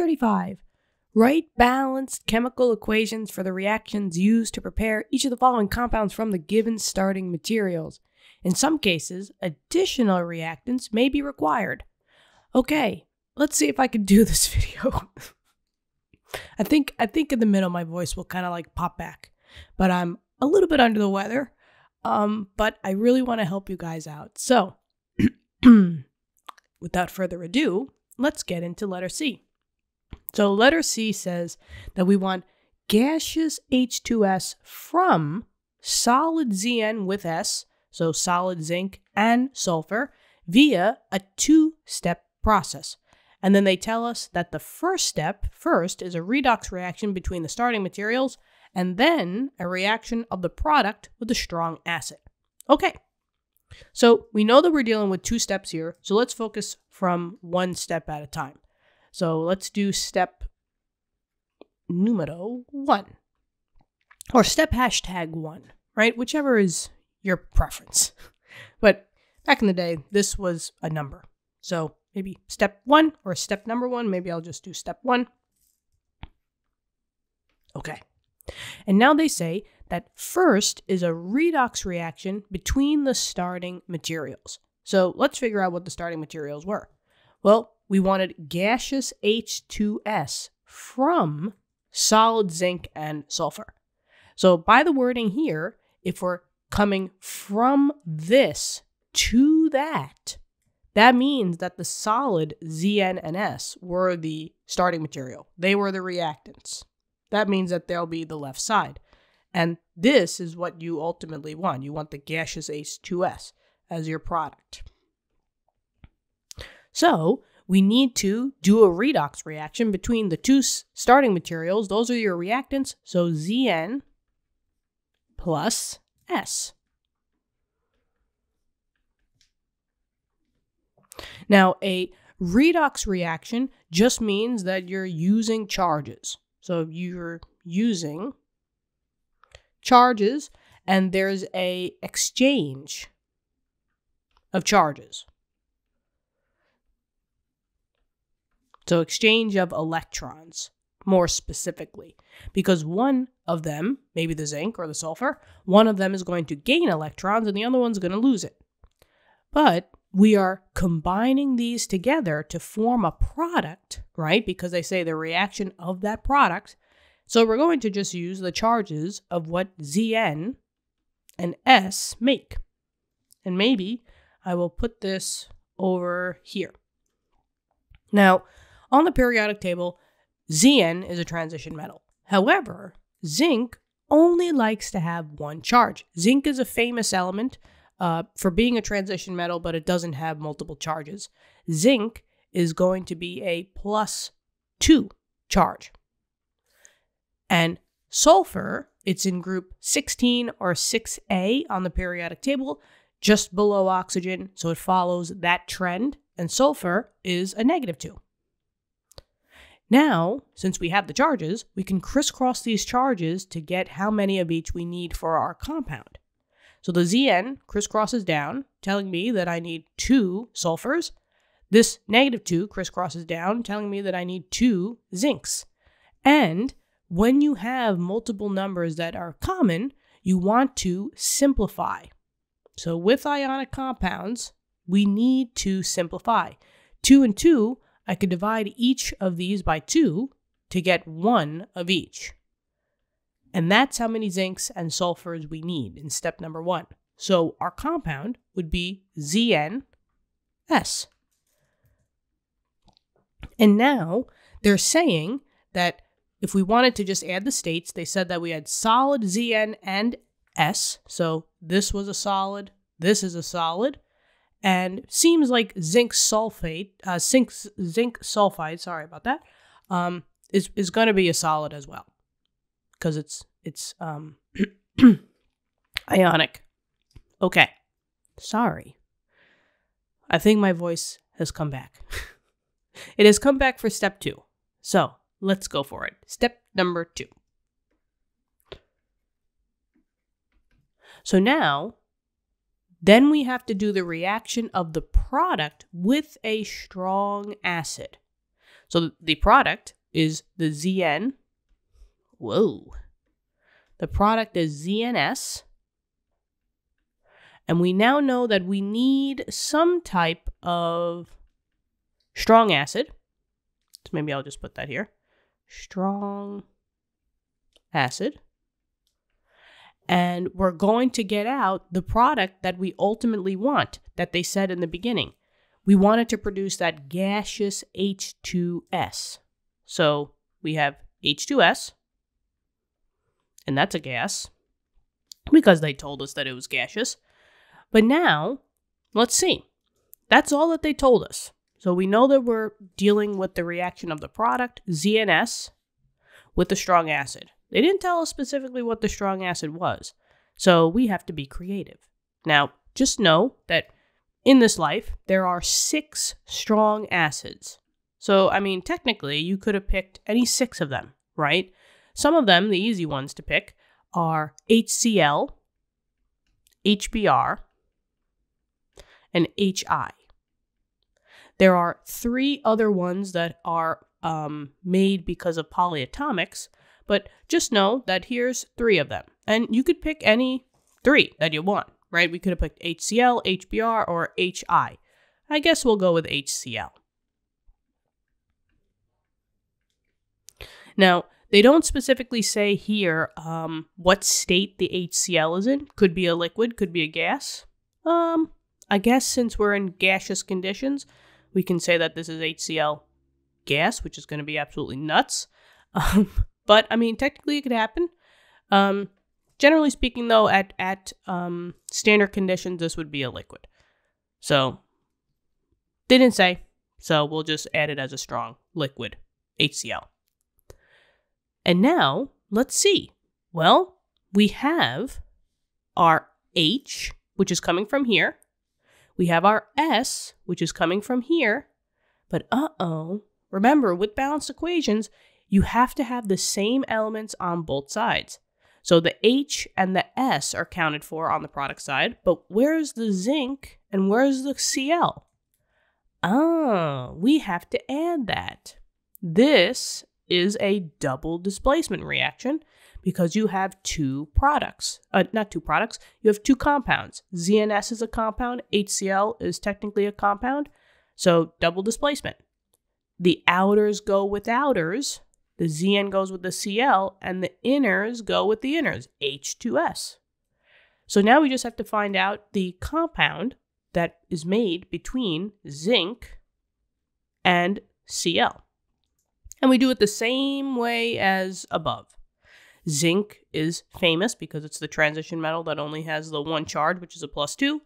435. Write balanced chemical equations for the reactions used to prepare each of the following compounds from the given starting materials. In some cases, additional reactants may be required. Okay, let's see if I can do this video. I think I think in the middle my voice will kind of like pop back. But I'm a little bit under the weather. Um, but I really want to help you guys out. So, without further ado, let's get into letter C. So, letter C says that we want gaseous H2S from solid ZN with S, so solid zinc and sulfur, via a two step process. And then they tell us that the first step, first, is a redox reaction between the starting materials and then a reaction of the product with a strong acid. Okay, so we know that we're dealing with two steps here, so let's focus from one step at a time. So let's do step numero one, or step hashtag one, right? Whichever is your preference. But back in the day, this was a number. So maybe step one or step number one. Maybe I'll just do step one. Okay. And now they say that first is a redox reaction between the starting materials. So let's figure out what the starting materials were. Well, we wanted gaseous H2S from solid zinc and sulfur. So by the wording here, if we're coming from this to that, that means that the solid ZN and S were the starting material. They were the reactants. That means that they'll be the left side. And this is what you ultimately want. You want the gaseous H2S as your product. So we need to do a redox reaction between the two starting materials. Those are your reactants. So Zn plus S. Now, a redox reaction just means that you're using charges. So you're using charges and there's a exchange of charges. So exchange of electrons more specifically because one of them, maybe the zinc or the sulfur, one of them is going to gain electrons and the other one's going to lose it. But we are combining these together to form a product, right? Because they say the reaction of that product. So we're going to just use the charges of what Zn and S make. And maybe I will put this over here. Now, on the periodic table, Zn is a transition metal. However, zinc only likes to have one charge. Zinc is a famous element uh, for being a transition metal, but it doesn't have multiple charges. Zinc is going to be a plus two charge. And sulfur, it's in group 16 or 6A on the periodic table, just below oxygen, so it follows that trend. And sulfur is a negative two. Now, since we have the charges, we can crisscross these charges to get how many of each we need for our compound. So the Zn crisscrosses down, telling me that I need two sulfurs. This negative 2 crisscrosses down, telling me that I need two zincs. And when you have multiple numbers that are common, you want to simplify. So with ionic compounds, we need to simplify. 2 and 2, I could divide each of these by 2 to get one of each. And that's how many zincs and sulfurs we need in step number one. So our compound would be ZnS. And now they're saying that if we wanted to just add the states, they said that we had solid Zn and S. So this was a solid, this is a solid. And seems like zinc sulfate, uh, zinc, zinc sulfide, sorry about that, um, is, is going to be a solid as well because it's it's um ionic. Okay. Sorry. I think my voice has come back. it has come back for step 2. So, let's go for it. Step number 2. So now, then we have to do the reaction of the product with a strong acid. So the product is the ZN. Whoa. The product is ZNS. And we now know that we need some type of strong acid. So maybe I'll just put that here. Strong acid. And we're going to get out the product that we ultimately want, that they said in the beginning. We wanted to produce that gaseous H2S. So we have H2S, and that's a gas because they told us that it was gaseous. But now, let's see. That's all that they told us. So we know that we're dealing with the reaction of the product, ZNS, with the strong acid. They didn't tell us specifically what the strong acid was. So we have to be creative. Now, just know that in this life, there are six strong acids. So, I mean, technically, you could have picked any six of them, right? Some of them, the easy ones to pick, are HCl, HBr, and HI. There are three other ones that are um, made because of polyatomics, but just know that here's three of them. And you could pick any three that you want, right? We could have picked HCl, HBr, or HI. I guess we'll go with HCl. Now, they don't specifically say here um, what state the HCl is in. Could be a liquid, could be a gas. Um, I guess since we're in gaseous conditions, we can say that this is HCl gas, which is going to be absolutely nuts. Um, but I mean, technically, it could happen. Um, generally speaking, though, at at um, standard conditions, this would be a liquid. So they didn't say, so we'll just add it as a strong liquid, HCl. And now let's see. Well, we have our H, which is coming from here. We have our S, which is coming from here. But uh oh, remember with balanced equations, you have to have the same elements on both sides. So the H and the S are counted for on the product side, but where's the zinc and where's the Cl? Ah, we have to add that. This is a double displacement reaction because you have two products. Uh, not two products, you have two compounds. ZNS is a compound, HCl is technically a compound, so double displacement. The outers go with outers, the Zn goes with the Cl, and the inners go with the inners, H2S. So now we just have to find out the compound that is made between zinc and Cl. And we do it the same way as above. Zinc is famous because it's the transition metal that only has the one charge, which is a plus two.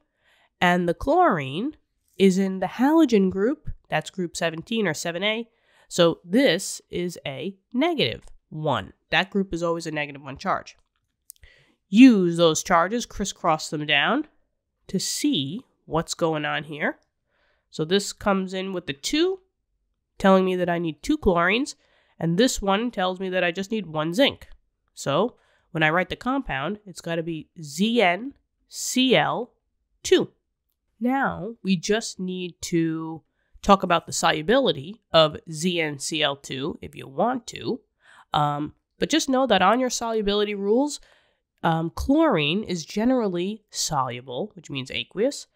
And the chlorine is in the halogen group, that's group 17 or 7A, so this is a negative one. That group is always a negative one charge. Use those charges, crisscross them down to see what's going on here. So this comes in with the 2, telling me that I need two chlorines, and this one tells me that I just need one zinc. So when I write the compound, it's got to be ZnCl2. Now we just need to talk about the solubility of ZnCl2 if you want to. Um, but just know that on your solubility rules, um, chlorine is generally soluble, which means aqueous,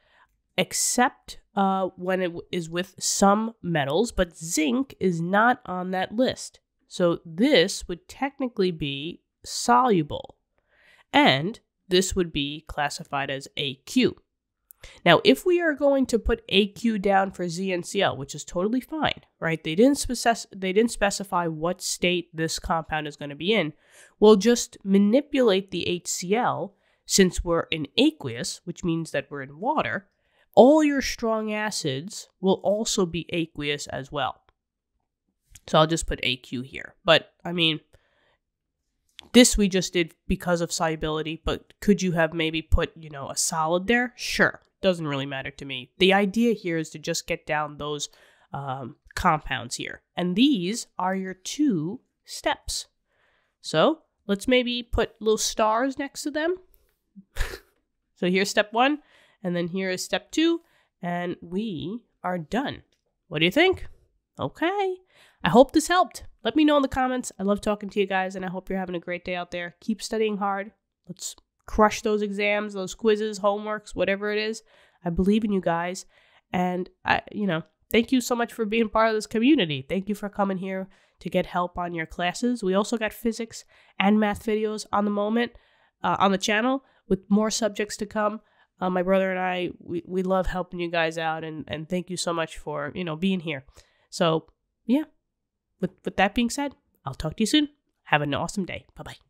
except uh, when it is with some metals, but zinc is not on that list. So this would technically be soluble, and this would be classified as AQ. Now, if we are going to put AQ down for ZnCl, which is totally fine, right? They didn't, they didn't specify what state this compound is going to be in. We'll just manipulate the HCl since we're in aqueous, which means that we're in water. All your strong acids will also be aqueous as well. So I'll just put AQ here. But I mean, this we just did because of solubility, but could you have maybe put, you know, a solid there? Sure doesn't really matter to me. The idea here is to just get down those um, compounds here. And these are your two steps. So let's maybe put little stars next to them. so here's step one, and then here is step two, and we are done. What do you think? Okay. I hope this helped. Let me know in the comments. I love talking to you guys, and I hope you're having a great day out there. Keep studying hard. Let's crush those exams, those quizzes, homeworks, whatever it is. I believe in you guys. And I, you know, thank you so much for being part of this community. Thank you for coming here to get help on your classes. We also got physics and math videos on the moment uh, on the channel with more subjects to come. Uh, my brother and I, we, we love helping you guys out, and, and thank you so much for you know being here. So yeah, with with that being said, I'll talk to you soon. Have an awesome day. Bye bye.